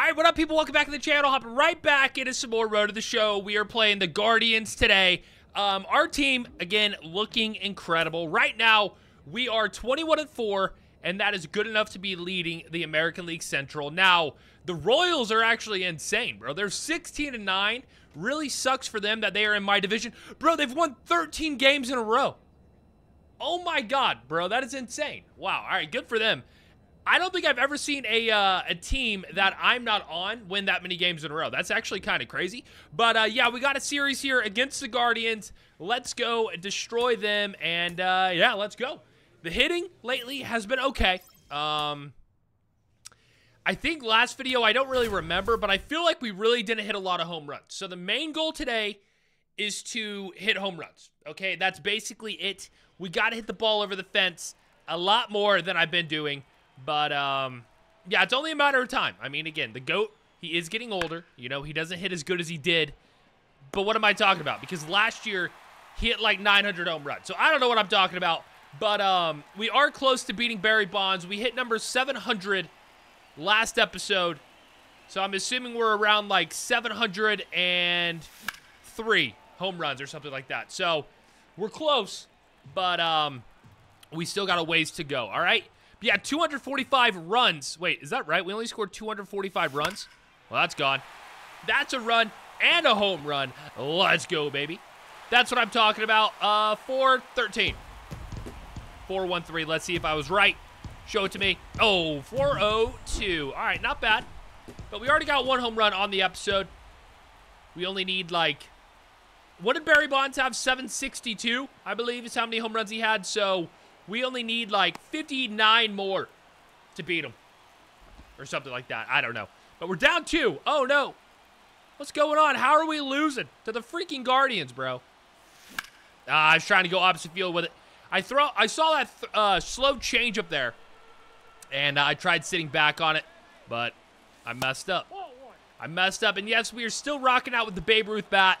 All right, what up, people? Welcome back to the channel. Hopping right back into some more Road to the Show. We are playing the Guardians today. Um, our team, again, looking incredible. Right now, we are 21 and 4, and that is good enough to be leading the American League Central. Now, the Royals are actually insane, bro. They're 16 and 9. Really sucks for them that they are in my division. Bro, they've won 13 games in a row. Oh my god, bro, that is insane. Wow. All right, good for them. I don't think I've ever seen a uh, a team that I'm not on win that many games in a row. That's actually kind of crazy. But uh, yeah, we got a series here against the Guardians. Let's go destroy them, and uh, yeah, let's go. The hitting lately has been okay. Um, I think last video I don't really remember, but I feel like we really didn't hit a lot of home runs. So the main goal today is to hit home runs. Okay, that's basically it. We got to hit the ball over the fence a lot more than I've been doing. But, um, yeah, it's only a matter of time. I mean, again, the GOAT, he is getting older. You know, he doesn't hit as good as he did. But what am I talking about? Because last year, he hit like 900 home runs. So I don't know what I'm talking about. But um, we are close to beating Barry Bonds. We hit number 700 last episode. So I'm assuming we're around like 703 home runs or something like that. So we're close, but um, we still got a ways to go. All right. Yeah, 245 runs. Wait, is that right? We only scored 245 runs? Well, that's gone. That's a run and a home run. Let's go, baby. That's what I'm talking about. Uh, 413. 413. Let's see if I was right. Show it to me. Oh, 402. All right, not bad. But we already got one home run on the episode. We only need, like... What did Barry Bonds have? 762, I believe, is how many home runs he had. So we only need like 59 more to beat them. Or something like that. I don't know. But we're down two. Oh, no. What's going on? How are we losing? To the freaking Guardians, bro. Ah, I was trying to go opposite field with it. I throw. I saw that uh, slow change up there. And uh, I tried sitting back on it. But I messed up. I messed up. And yes, we are still rocking out with the Babe Ruth bat.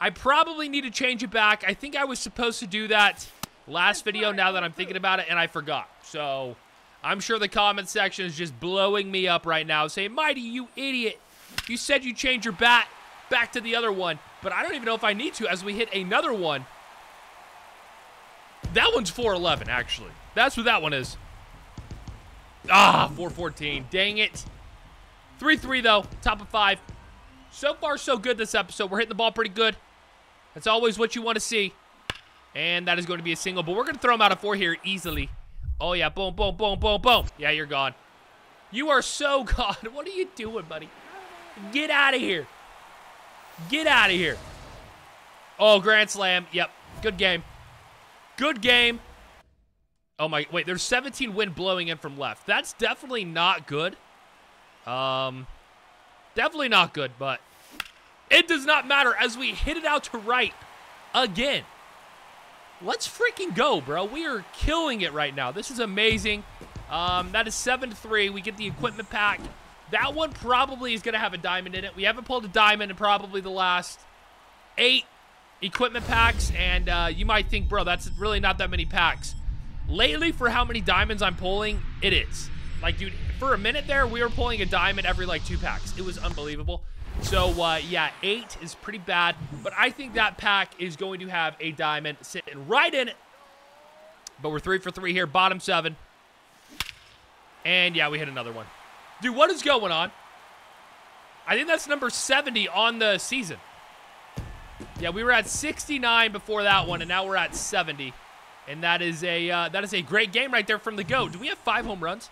I probably need to change it back. I think I was supposed to do that last video now that I'm thinking about it, and I forgot. So I'm sure the comment section is just blowing me up right now, saying, Mighty, you idiot. You said you changed your bat back to the other one, but I don't even know if I need to as we hit another one. That one's 411, actually. That's what that one is. Ah, 414. Dang it. 3-3, though. Top of five. So far, so good this episode. We're hitting the ball pretty good. That's always what you want to see. And that is going to be a single, but we're going to throw him out of four here easily. Oh, yeah. Boom, boom, boom, boom, boom. Yeah, you're gone. You are so gone. What are you doing, buddy? Get out of here. Get out of here. Oh, Grand Slam. Yep. Good game. Good game. Oh, my. Wait, there's 17 wind blowing in from left. That's definitely not good. Um, Definitely not good, but it does not matter as we hit it out to right again. Let's freaking go, bro. We are killing it right now. This is amazing. Um, that is 7 to 3. We get the equipment pack. That one probably is going to have a diamond in it. We haven't pulled a diamond in probably the last eight equipment packs, and uh, you might think, bro, that's really not that many packs. Lately, for how many diamonds I'm pulling, it is. Like, dude, for a minute there, we were pulling a diamond every, like, two packs. It was unbelievable. So, uh, yeah, eight is pretty bad. But I think that pack is going to have a diamond sitting right in it. But we're three for three here. Bottom seven. And, yeah, we hit another one. Dude, what is going on? I think that's number 70 on the season. Yeah, we were at 69 before that one, and now we're at 70. And that is a uh, that is a great game right there from the go. Do we have five home runs?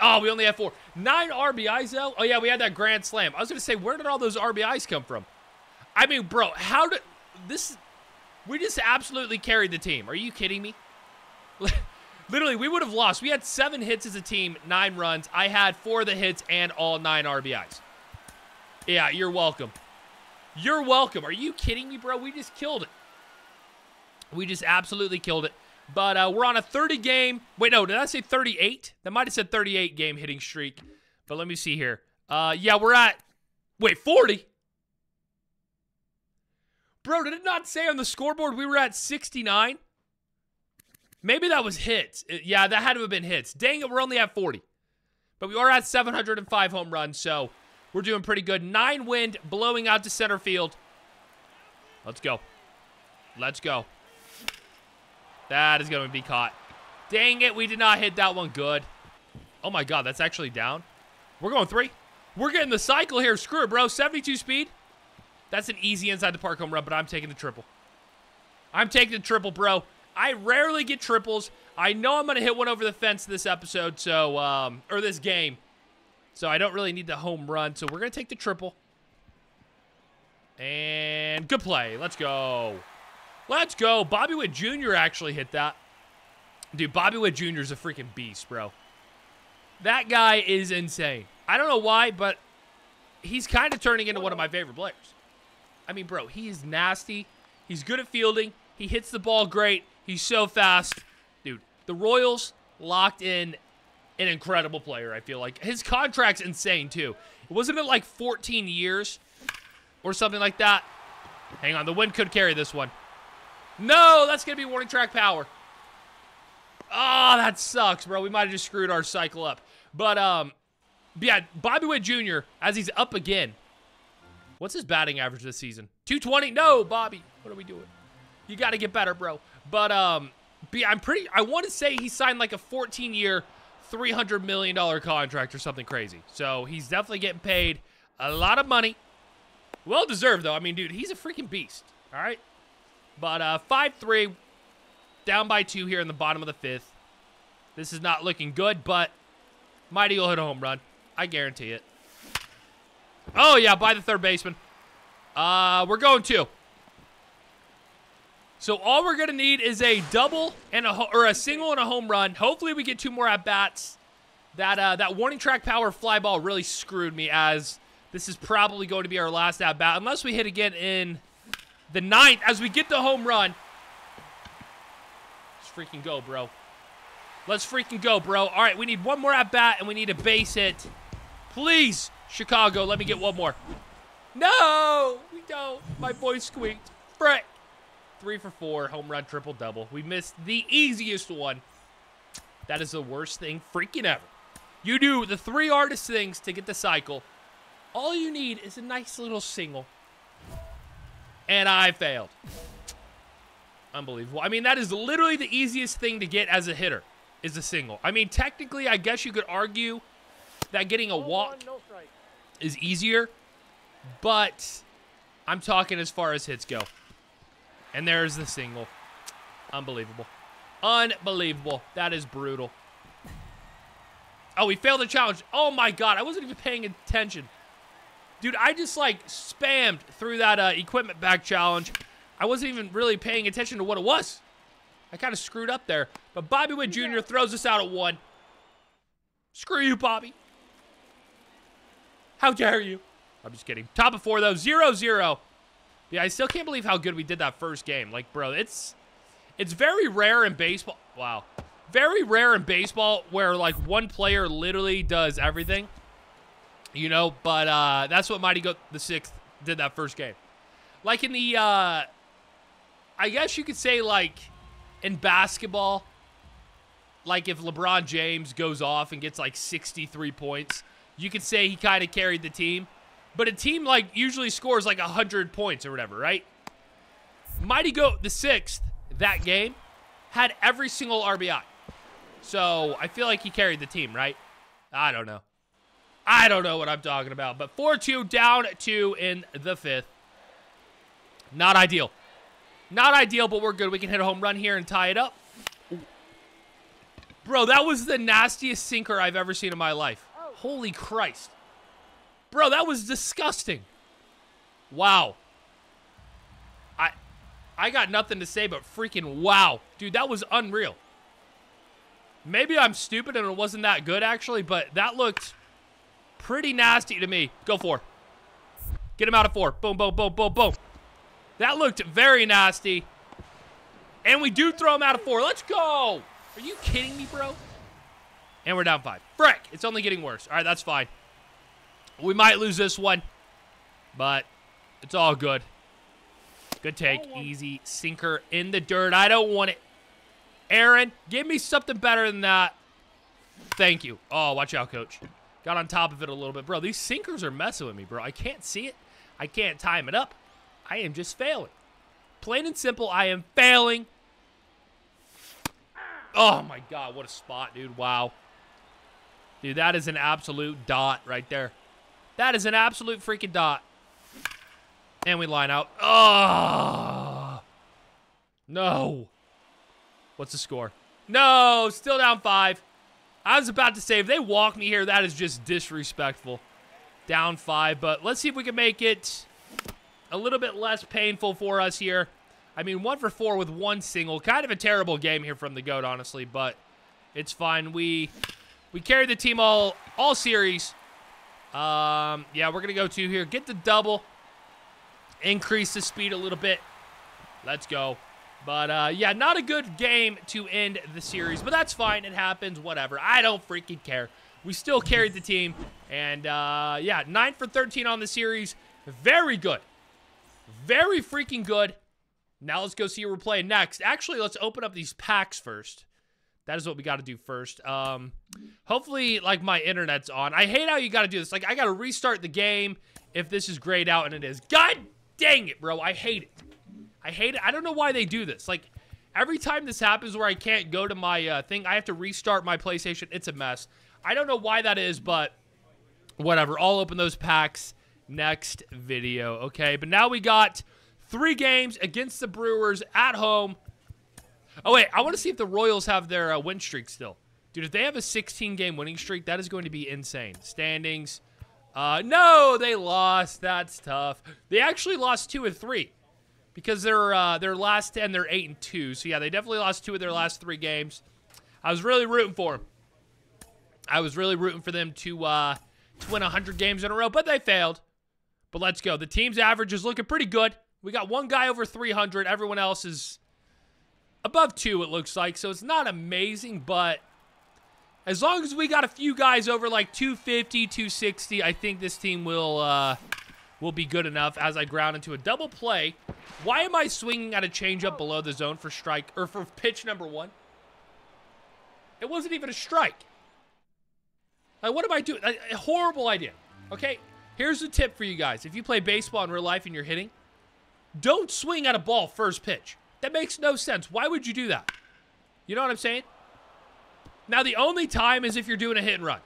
Oh, we only have four. Nine RBIs, though? Oh, yeah, we had that grand slam. I was going to say, where did all those RBIs come from? I mean, bro, how did... This... We just absolutely carried the team. Are you kidding me? Literally, we would have lost. We had seven hits as a team, nine runs. I had four of the hits and all nine RBIs. Yeah, you're welcome. You're welcome. Are you kidding me, bro? We just killed it. We just absolutely killed it. But uh, we're on a 30 game. Wait, no, did I say 38? That might have said 38 game hitting streak. But let me see here. Uh, yeah, we're at. Wait, 40? Bro, did it not say on the scoreboard we were at 69? Maybe that was hits. Uh, yeah, that had to have been hits. Dang it, we're only at 40. But we are at 705 home runs, so We're doing pretty good. Nine wind blowing out to center field. Let's go. Let's go. That is going to be caught. Dang it, we did not hit that one good. Oh my god, that's actually down. We're going three. We're getting the cycle here. Screw it, bro. 72 speed. That's an easy inside the park home run, but I'm taking the triple. I'm taking the triple, bro. I rarely get triples. I know I'm going to hit one over the fence this episode, so, um, or this game. So I don't really need the home run. So we're going to take the triple. And good play. Let's go. Let's go. Bobby Witt Jr. actually hit that. Dude, Bobby Witt Jr. is a freaking beast, bro. That guy is insane. I don't know why, but he's kind of turning into one of my favorite players. I mean, bro, he is nasty. He's good at fielding. He hits the ball great. He's so fast. Dude, the Royals locked in an incredible player, I feel like. His contract's insane, too. Wasn't it like 14 years or something like that? Hang on, the wind could carry this one. No, that's going to be warning track power. Oh, that sucks, bro. We might have just screwed our cycle up. But, um, yeah, Bobby Witt Jr., as he's up again. What's his batting average this season? 220? No, Bobby. What are we doing? You got to get better, bro. But, um, yeah, I'm pretty, I want to say he signed like a 14-year, $300 million contract or something crazy. So he's definitely getting paid a lot of money. Well deserved, though. I mean, dude, he's a freaking beast. All right? But uh, 5-3, down by two here in the bottom of the fifth. This is not looking good, but Mighty will hit a home run. I guarantee it. Oh, yeah, by the third baseman. Uh, we're going two. So all we're going to need is a double and a or a single and a home run. Hopefully we get two more at bats. That uh, that warning track power fly ball really screwed me as this is probably going to be our last at bat unless we hit again in the ninth as we get the home run. Let's freaking go, bro. Let's freaking go, bro. All right, we need one more at bat and we need a base hit. Please, Chicago, let me get one more. No, we don't. My boy squeaked. Frick. Three for four, home run, triple double. We missed the easiest one. That is the worst thing freaking ever. You do the three hardest things to get the cycle. All you need is a nice little single. And I failed. Unbelievable. I mean, that is literally the easiest thing to get as a hitter, is a single. I mean, technically, I guess you could argue that getting a walk is easier, but I'm talking as far as hits go. And there's the single. Unbelievable. Unbelievable. That is brutal. Oh, we failed the challenge. Oh my god, I wasn't even paying attention. Dude, I just like spammed through that uh, equipment bag challenge. I wasn't even really paying attention to what it was. I kind of screwed up there. But Bobby Witt Jr. throws us out at one. Screw you, Bobby. How dare you? I'm just kidding. Top of four, though. Zero, zero. Yeah, I still can't believe how good we did that first game. Like, bro, it's it's very rare in baseball. Wow. Very rare in baseball where, like, one player literally does everything. You know, but uh, that's what Mighty Goat the Sixth did that first game. Like in the, uh, I guess you could say like in basketball, like if LeBron James goes off and gets like 63 points, you could say he kind of carried the team. But a team like usually scores like 100 points or whatever, right? Mighty Goat the Sixth that game had every single RBI. So I feel like he carried the team, right? I don't know. I don't know what I'm talking about. But 4-2 down 2 in the fifth. Not ideal. Not ideal, but we're good. We can hit a home run here and tie it up. Bro, that was the nastiest sinker I've ever seen in my life. Holy Christ. Bro, that was disgusting. Wow. I I got nothing to say but freaking wow. Dude, that was unreal. Maybe I'm stupid and it wasn't that good, actually, but that looked pretty nasty to me. Go for. Get him out of four. Boom, boom, boom, boom, boom. That looked very nasty. And we do throw him out of four. Let's go. Are you kidding me, bro? And we're down five. Frick. It's only getting worse. All right, that's fine. We might lose this one. But it's all good. Good take. Oh, Easy. Sinker in the dirt. I don't want it. Aaron, give me something better than that. Thank you. Oh, watch out, coach. Got on top of it a little bit. Bro, these sinkers are messing with me, bro. I can't see it. I can't time it up. I am just failing. Plain and simple, I am failing. Oh, my God. What a spot, dude. Wow. Dude, that is an absolute dot right there. That is an absolute freaking dot. And we line out. Oh. No. What's the score? No, still down five. I was about to say, if they walk me here, that is just disrespectful. Down five, but let's see if we can make it a little bit less painful for us here. I mean, one for four with one single. Kind of a terrible game here from the GOAT, honestly, but it's fine. We we carried the team all all series. Um, yeah, we're going to go to here. Get the double. Increase the speed a little bit. Let's go. But, uh, yeah, not a good game to end the series. But that's fine. It happens. Whatever. I don't freaking care. We still carried the team. And, uh, yeah, 9 for 13 on the series. Very good. Very freaking good. Now let's go see who we're playing next. Actually, let's open up these packs first. That is what we got to do first. Um, hopefully, like, my internet's on. I hate how you got to do this. Like, I got to restart the game if this is grayed out, and it is. God dang it, bro. I hate it. I hate it. I don't know why they do this. Like, every time this happens where I can't go to my uh, thing, I have to restart my PlayStation. It's a mess. I don't know why that is, but whatever. I'll open those packs next video, okay? But now we got three games against the Brewers at home. Oh, wait. I want to see if the Royals have their uh, win streak still. Dude, if they have a 16-game winning streak, that is going to be insane. Standings. Uh, no, they lost. That's tough. They actually lost two and three because they're uh, their last ten, they're eight and two. So yeah, they definitely lost two of their last three games. I was really rooting for them. I was really rooting for them to uh, to win 100 games in a row, but they failed. But let's go. The team's average is looking pretty good. We got one guy over 300. Everyone else is above two, it looks like. So it's not amazing, but as long as we got a few guys over like 250, 260, I think this team will uh, will be good enough as I ground into a double play. Why am I swinging at a changeup below the zone for strike or for pitch number one? It wasn't even a strike. Like, what am I doing? A, horrible idea. Okay, here's a tip for you guys. If you play baseball in real life and you're hitting, don't swing at a ball first pitch. That makes no sense. Why would you do that? You know what I'm saying? Now, the only time is if you're doing a hit and run.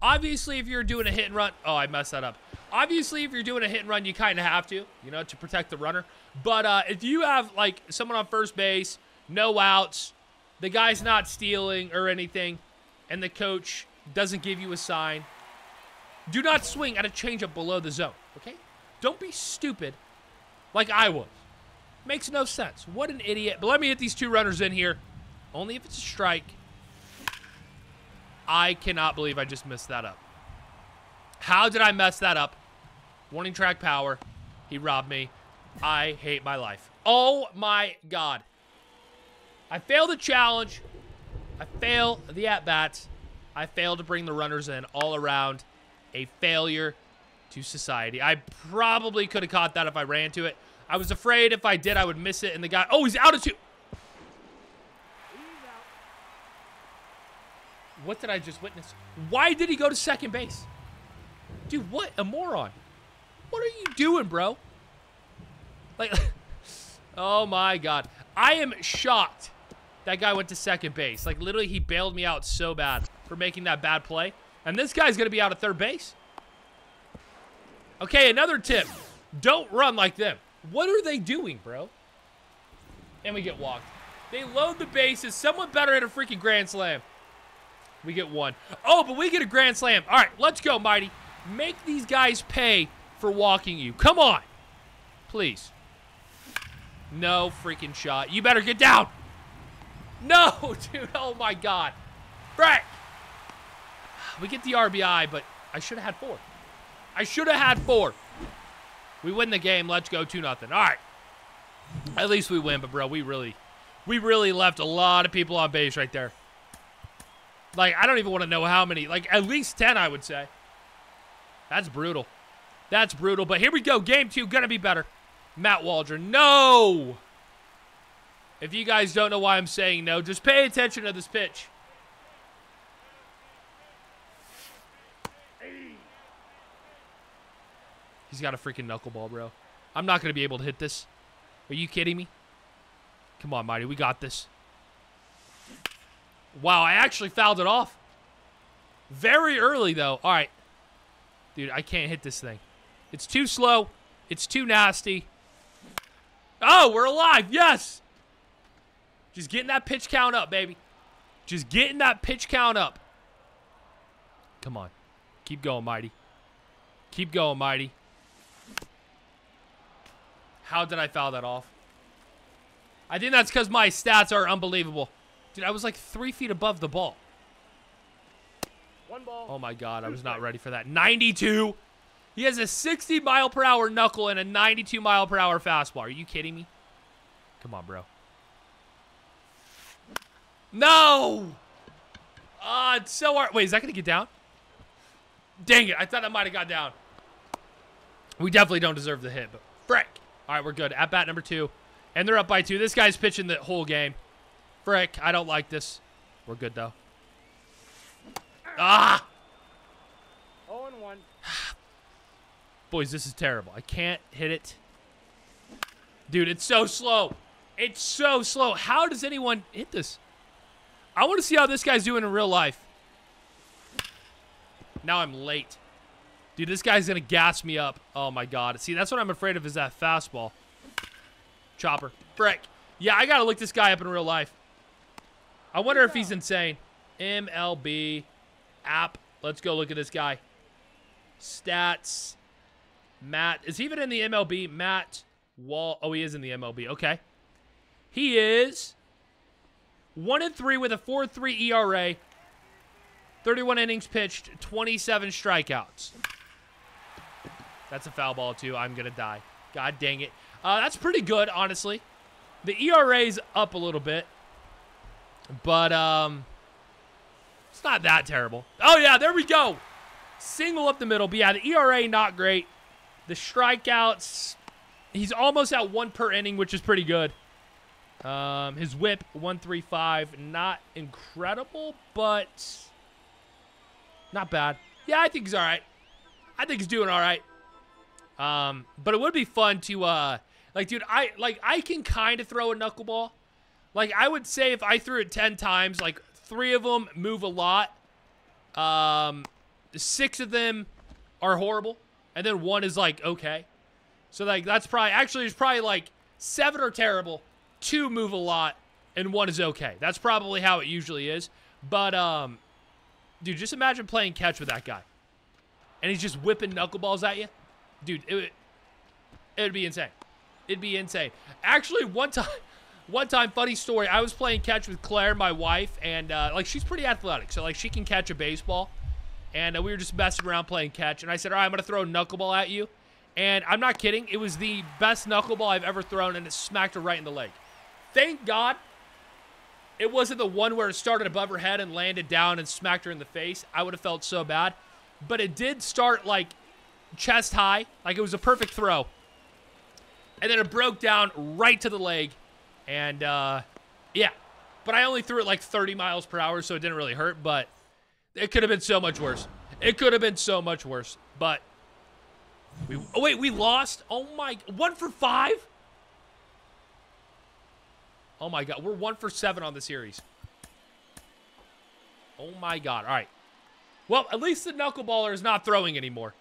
Obviously, if you're doing a hit and run, oh, I messed that up. Obviously, if you're doing a hit and run, you kind of have to, you know, to protect the runner. But uh, if you have, like, someone on first base, no outs, the guy's not stealing or anything, and the coach doesn't give you a sign, do not swing at a changeup below the zone, okay? Don't be stupid like I was. Makes no sense. What an idiot. But let me hit these two runners in here. Only if it's a strike. I cannot believe I just messed that up. How did I mess that up? Warning track power. He robbed me. I hate my life. Oh my god. I failed the challenge. I fail the at-bats. I fail to bring the runners in all around. A failure to society. I probably could have caught that if I ran to it. I was afraid if I did, I would miss it. And the guy, oh, he's out of two. What did I just witness? Why did he go to second base? Dude, what a moron. What are you doing, bro? Like, oh my God. I am shocked that guy went to second base. Like, literally, he bailed me out so bad for making that bad play. And this guy's going to be out of third base. Okay, another tip. Don't run like them. What are they doing, bro? And we get walked. They load the bases. Someone better hit a freaking grand slam. We get one. Oh, but we get a grand slam. All right, let's go, Mighty. Make these guys pay for walking you. Come on. Please. No freaking shot. You better get down. No, dude. Oh, my God. Brett. We get the RBI, but I should have had four. I should have had four. We win the game. Let's go 2 nothing. All right. At least we win, but, bro, we really, we really left a lot of people on base right there. Like, I don't even want to know how many. Like, at least 10, I would say. That's brutal. That's brutal. But here we go. Game two. Going to be better. Matt Waldron. No! If you guys don't know why I'm saying no, just pay attention to this pitch. He's got a freaking knuckleball, bro. I'm not going to be able to hit this. Are you kidding me? Come on, Mighty. We got this. Wow, I actually fouled it off. Very early, though. All right. Dude, I can't hit this thing. It's too slow. It's too nasty. Oh, we're alive. Yes. Just getting that pitch count up, baby. Just getting that pitch count up. Come on. Keep going, Mighty. Keep going, Mighty. How did I foul that off? I think that's because my stats are unbelievable. Dude, I was like three feet above the ball. One ball. Oh my god, I was not ready for that. 92. He has a 60 mile per hour knuckle and a 92 mile per hour fastball. Are you kidding me? Come on, bro. No! Ah, uh, it's so hard. Wait, is that going to get down? Dang it. I thought that might have got down. We definitely don't deserve the hit, but frick. All right, we're good. At bat number two. And they're up by two. This guy's pitching the whole game. Frick, I don't like this. We're good, though. Ah! 0 and 1. Boys, this is terrible. I can't hit it. Dude, it's so slow. It's so slow. How does anyone hit this? I want to see how this guy's doing in real life. Now I'm late. Dude, this guy's going to gas me up. Oh, my God. See, that's what I'm afraid of is that fastball. Chopper. Frick. Yeah, I got to look this guy up in real life. I wonder if he's insane. MLB app. Let's go look at this guy. Stats. Matt. Is he even in the MLB? Matt Wall. Oh, he is in the MLB. Okay. He is 1 and 3 with a 4 3 ERA. 31 innings pitched, 27 strikeouts. That's a foul ball, too. I'm going to die. God dang it. Uh, that's pretty good, honestly. The ERA's up a little bit. But, um, it's not that terrible. Oh, yeah, there we go. Single up the middle. But, yeah, the ERA, not great. The strikeouts, he's almost at one per inning, which is pretty good. Um, his whip, 135, not incredible, but not bad. Yeah, I think he's all right. I think he's doing all right. Um, but it would be fun to, uh, like, dude, I, like, I can kind of throw a knuckleball. Like, I would say if I threw it 10 times, like, three of them move a lot. Um, six of them are horrible. And then one is, like, okay. So, like, that's probably, actually, there's probably, like, seven are terrible, two move a lot, and one is okay. That's probably how it usually is. But, um, dude, just imagine playing catch with that guy. And he's just whipping knuckleballs at you. Dude, it would, it would be insane. It'd be insane. Actually, one time, one time, funny story, I was playing catch with Claire, my wife, and, uh, like, she's pretty athletic. So, like, she can catch a baseball. And uh, we were just messing around playing catch. And I said, all right, I'm going to throw a knuckleball at you. And I'm not kidding. It was the best knuckleball I've ever thrown, and it smacked her right in the leg. Thank God it wasn't the one where it started above her head and landed down and smacked her in the face. I would have felt so bad. But it did start, like, chest high. Like, it was a perfect throw. And then it broke down right to the leg. And, uh, yeah. But I only threw it, like, 30 miles per hour, so it didn't really hurt. But it could have been so much worse. It could have been so much worse. But, we, oh, wait, we lost? Oh, my, one for five? Oh my god, we're one for seven on the series. Oh my god. All right. Well, at least the knuckleballer is not throwing anymore.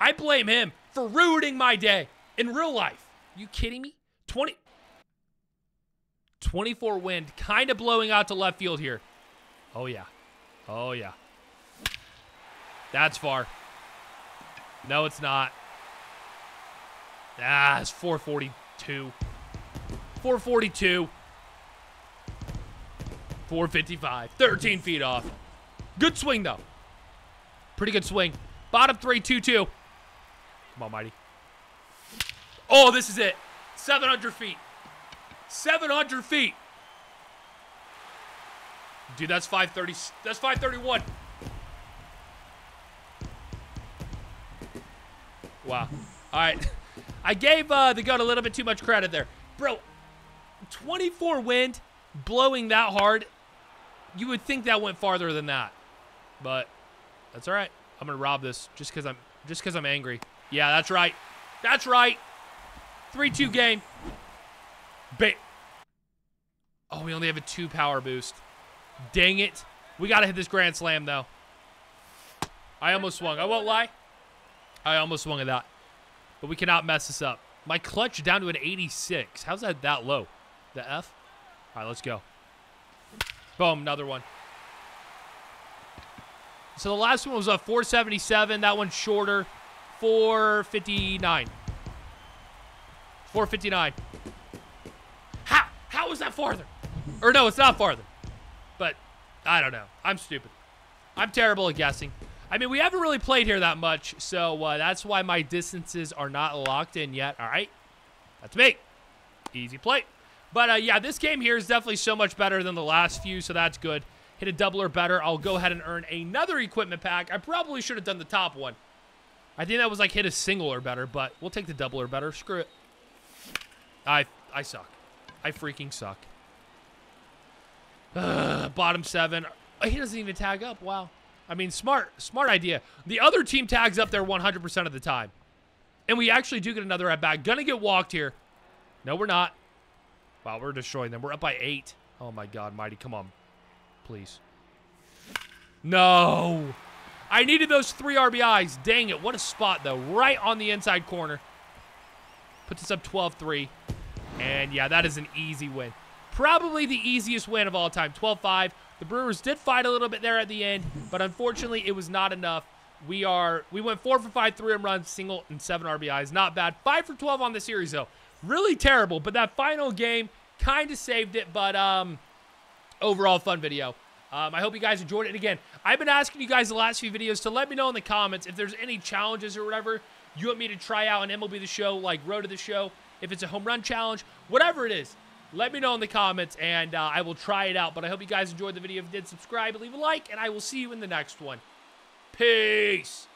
I blame him for ruining my day in real life. You kidding me? 20 24 wind, kind of blowing out to left field here. Oh yeah. Oh yeah. That's far. No, it's not. Ah, it's 442. 442. 455. 13 feet off. Good swing, though. Pretty good swing. Bottom three, 2-2. Come on, Mighty. Oh, this is it. 700 feet. 700 feet. Dude, that's 530. That's 531. Wow. All right. I gave uh, the gun a little bit too much credit there. Bro, 24 wind, blowing that hard, you would think that went farther than that. But that's all right. I'm going to rob this just because I'm Just because I'm angry. Yeah, that's right. That's right. 3-2 game. Ba oh, we only have a two power boost. Dang it. We got to hit this grand slam, though. I almost swung. I won't lie. I almost swung at that. But we cannot mess this up. My clutch down to an 86. How's that that low? The F? All right, let's go. Boom, another one. So the last one was a 477. That one's shorter. 459. 459. How? How was that farther? Or no, it's not farther. But I don't know. I'm stupid. I'm terrible at guessing. I mean, we haven't really played here that much, so uh, that's why my distances are not locked in yet. All right? That's me. Easy play. But uh, yeah, this game here is definitely so much better than the last few, so that's good. Hit a double or better. I'll go ahead and earn another equipment pack. I probably should have done the top one. I think that was like hit a single or better, but we'll take the double or better. Screw it. I I suck. I freaking suck. Bottom seven. Oh, he doesn't even tag up. Wow. I mean, smart, smart idea. The other team tags up there 100% of the time. And we actually do get another at bat. Gonna get walked here. No, we're not. Wow, we're destroying them. We're up by eight. Oh my god, Mighty, come on. Please. No. I needed those three RBIs. Dang it. What a spot, though. Right on the inside corner. Puts us up 12-3. And, yeah, that is an easy win. Probably the easiest win of all time. 12-5. The Brewers did fight a little bit there at the end, but unfortunately, it was not enough. We are we went 4 for 5, 3 home runs, single, and 7 RBIs. Not bad. 5 for 12 on the series, though. Really terrible, but that final game kind of saved it, but um, overall fun video. Um, I hope you guys enjoyed it. And again, I've been asking you guys the last few videos to let me know in the comments if there's any challenges or whatever you want me to try out on MLB The Show, like Road to the Show, if it's a home run challenge, whatever it is. Let me know in the comments, and uh, I will try it out. But I hope you guys enjoyed the video. If you did, subscribe, leave a like, and I will see you in the next one. Peace.